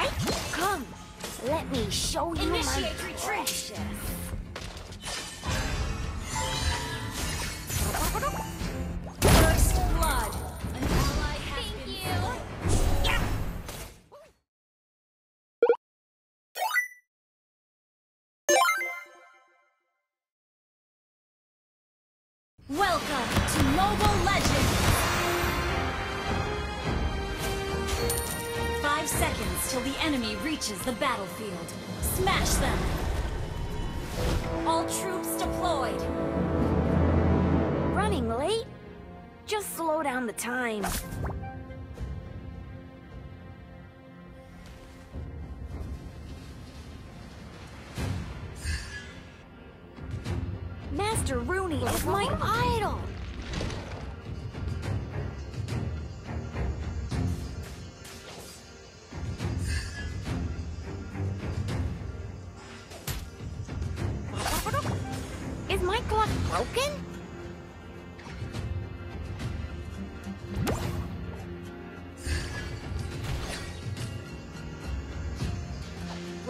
Come, let me show you Initiate my retreat. First blood. An ally has Thank been you. Yeah. Welcome to Mobile Legends! Five seconds till the enemy reaches the battlefield. Smash them! All troops deployed! Running late? Just slow down the time.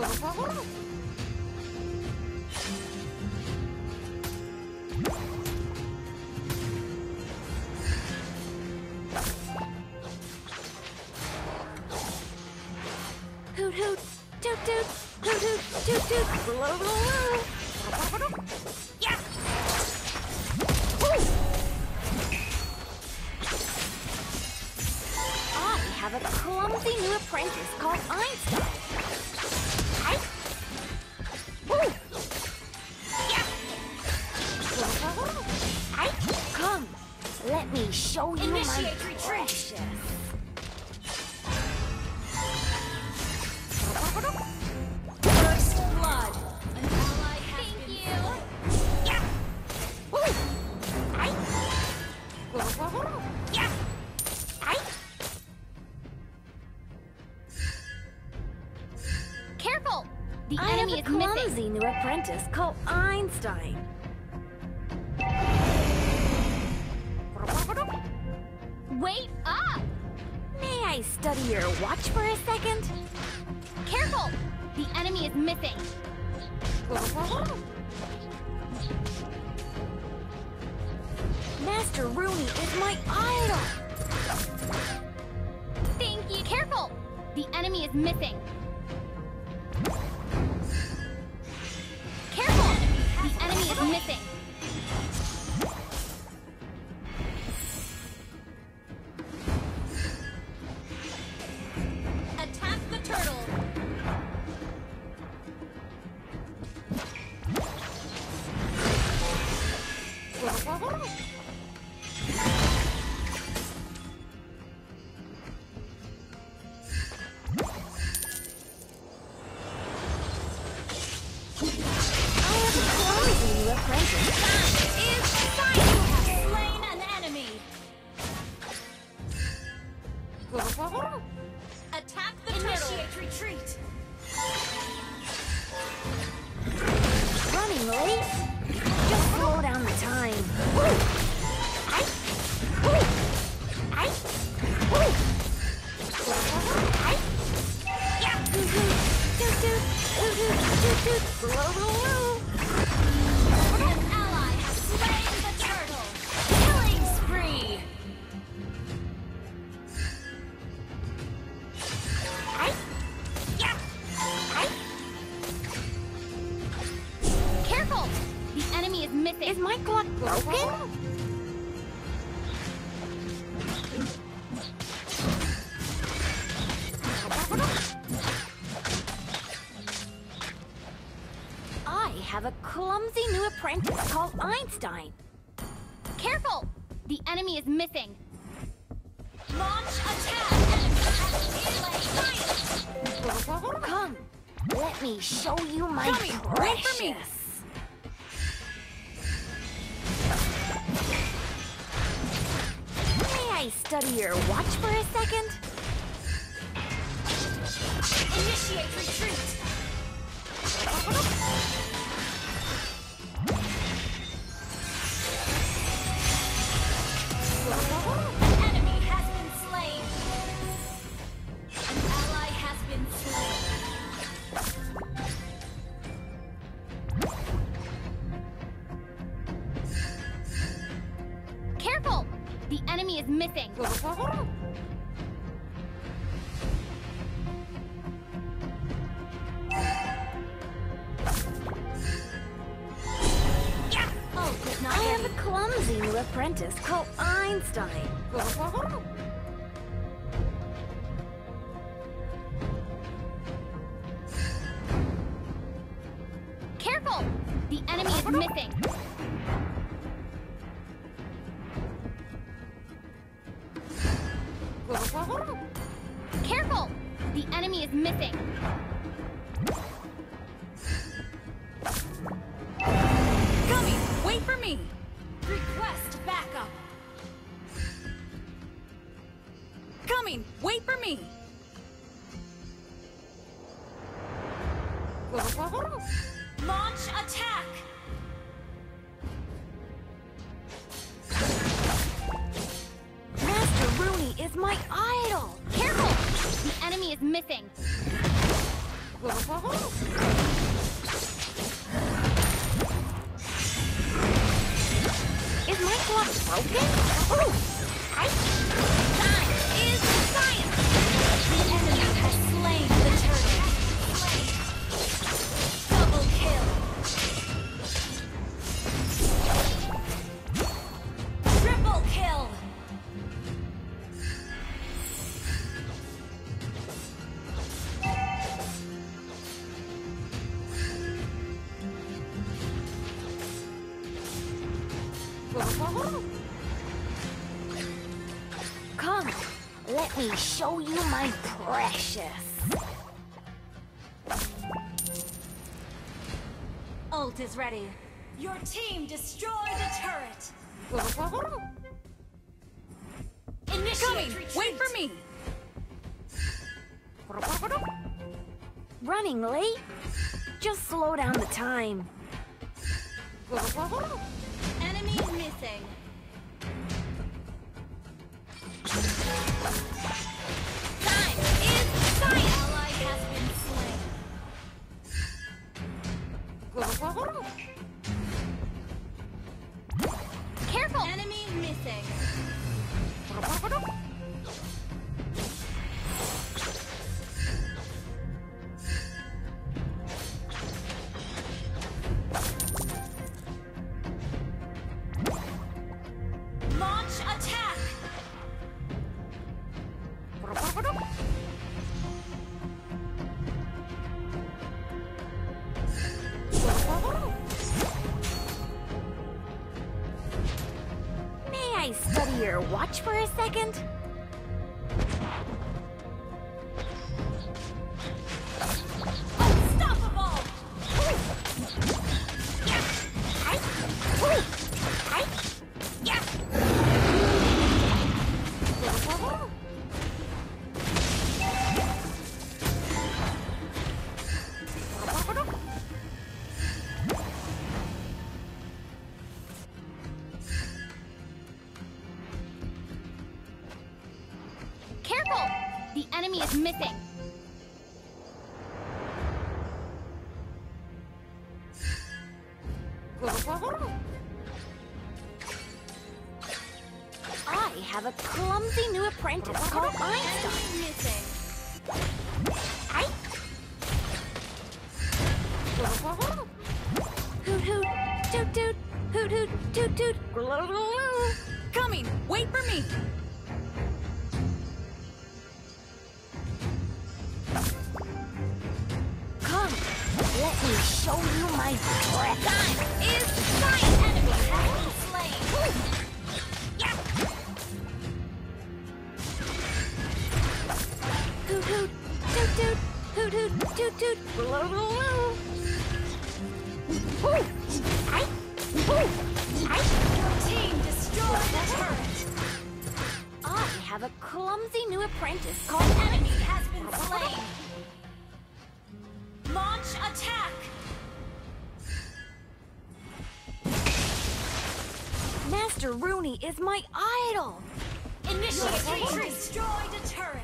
Hoot hoot, toot toot, hoot hoot, toot toot, blow blow blow. Initiate retreat. First blood. An ally has Thank been you. Yeah. Woo. I. Yeah. I. Careful! The I enemy is a clumsy new apprentice called Einstein. Wait up! May I study your watch for a second? Careful! The enemy is missing. Master Rooney is my idol. Thank you. Careful! The enemy is missing. Have a clumsy new apprentice called Einstein. Careful! The enemy is missing. Launch attack. Enemy has slain. Come, let me show you my Dummy, wait for me. precious. May I study your watch for a second? Initiate retreat. Have a clumsy new apprentice called Einstein. Careful! The enemy is missing. Me! Me show you my precious. Ult is ready. Your team destroyed a turret. Initiate Coming! retreat. Wait for me! Running late? Just slow down the time. Careful! For a second? Missing. I have a clumsy new apprentice called Einstein. Missing. Hoot hoot, toot toot, hoot hoot, toot toot. Coming! Wait for me! Show you my precious. Time is science! Enemy has slain. Hoot hoot, toot toot, hoot hoot, toot toot. Hoo! I, hoo! I, Your team destroyed the turret. I have a clumsy new apprentice called Enemy has been slain. Rooney is my idol. Retreat. Turret.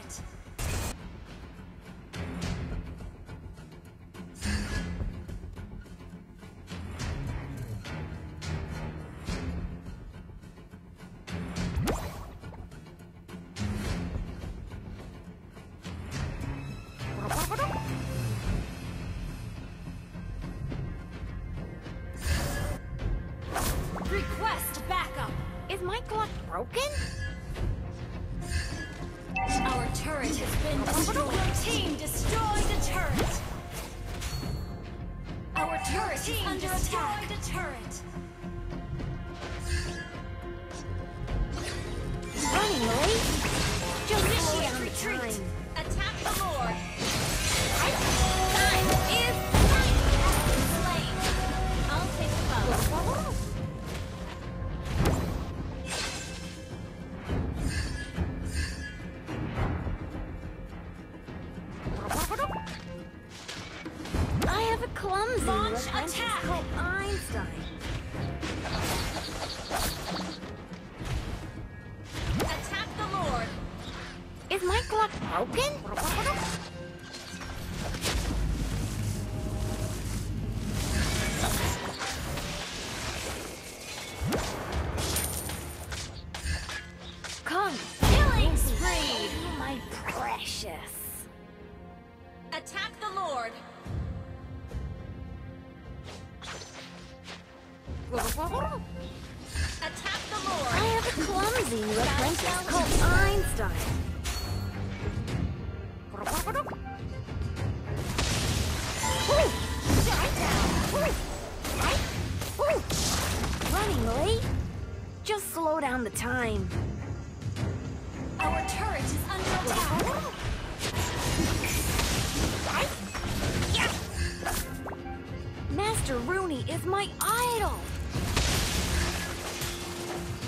Rooney is my idol.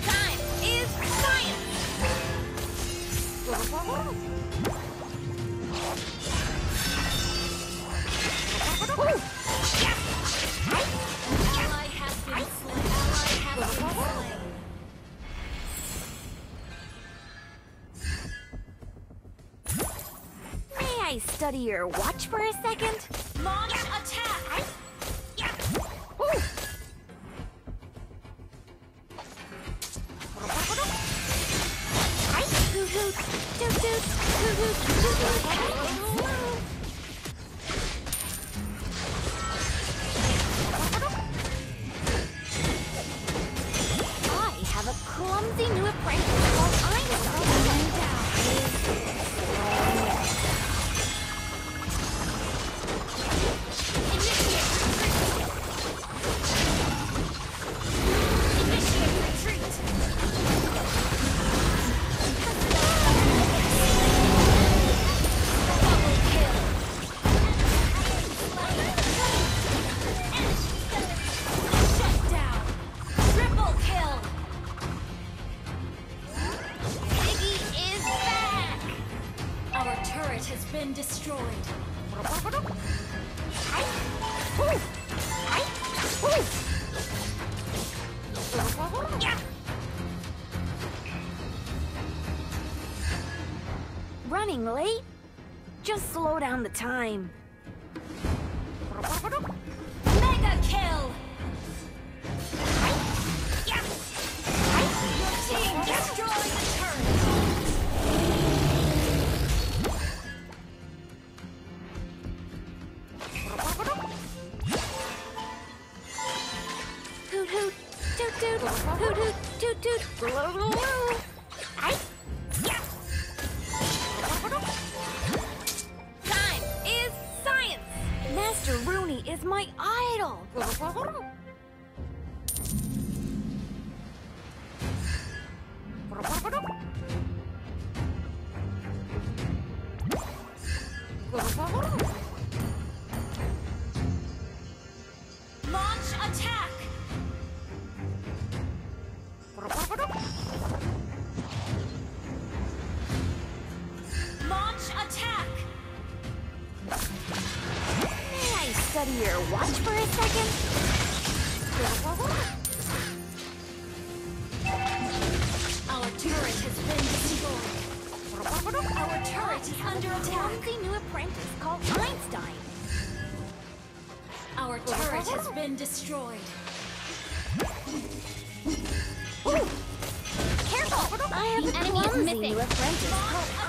Time is science. Study your watch for a second? Launch Just slow down the time. Mega kill! Hoot hoot, toot toot, hoot hoot, toot toot. Your watch for a second? Our turret has been destroyed. Our turret is under attack. Clumsy new apprentice called Einstein. Our turret has been destroyed. Careful! I have The enemy is missing. new apprentice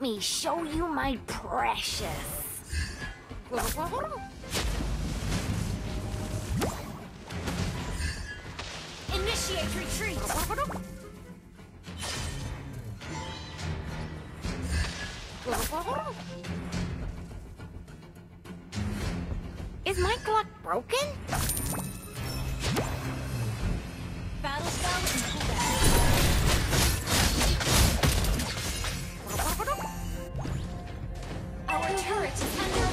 let me show you my precious. Initiate retreat! Is my clock broken? Battle spell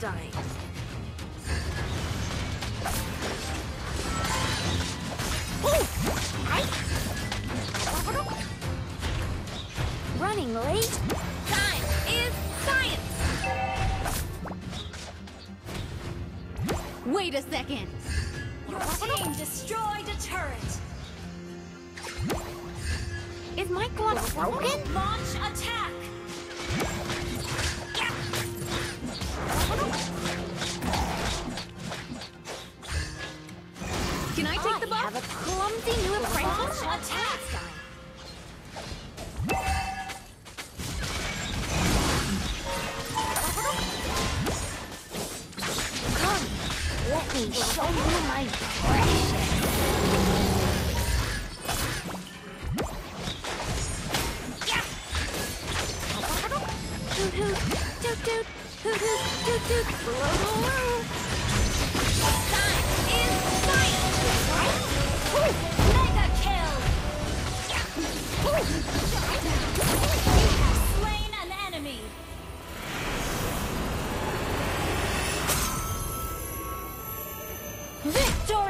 dying. Running late? Time is science! Wait a second! Your team destroyed a turret! Is my glove broken? Launch attack! show you my treasure. Victory!